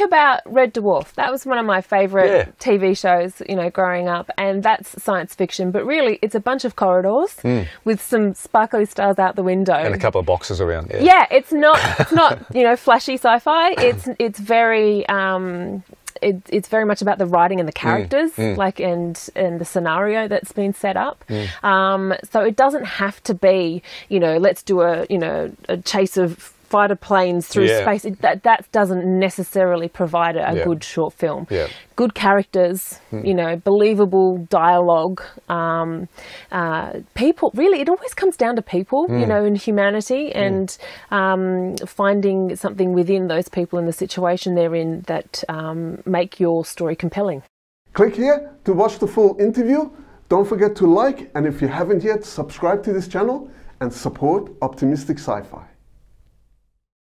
about Red Dwarf. That was one of my favourite Yeah. TV shows, you know, growing up, and that's science fiction. But really, it's a bunch of corridors with some sparkly stars out the window. Hmm. And a couple of boxes around. Yeah. yeah, it's not it's not you know flashy sci-fi. It's it's very um, it, it's very much about the writing and the characters, like and and the scenario that's been set up. Um, so it doesn't have to be you know let's do a you know a chase of fighter planes through Yeah. space. It, that that doesn't necessarily provide a, a Yeah. good short film. Yeah. Good characters, you know, believable dialogue. Um, uh, people really, it always comes down to people, you know, and humanity, and um, finding something within those people and the situation they're in that um, make your story compelling. Click here to watch the full interview. Don't forget to like and if you haven't yet, subscribe to this channel and support Optimistic Sci-Fi.